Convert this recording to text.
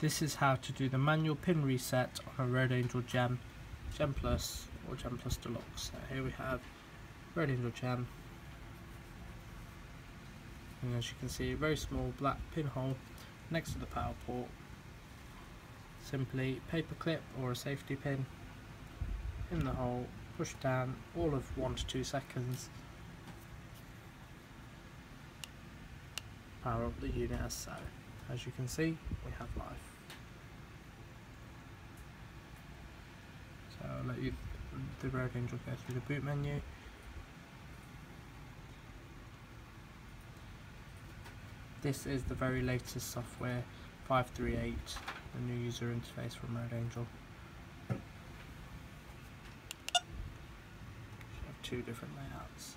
This is how to do the manual pin reset on a Road Angel Gem, Gem Plus or Gem Plus Deluxe. So here we have Road Angel Gem. And as you can see, a very small black pinhole next to the power port. Simply paper clip or a safety pin in the hole, push down all of one to two seconds. Power up the unit as so. As you can see, we have life. So I'll let you, the Road Angel go through the boot menu. This is the very latest software 538, the new user interface from Road Angel. two different layouts.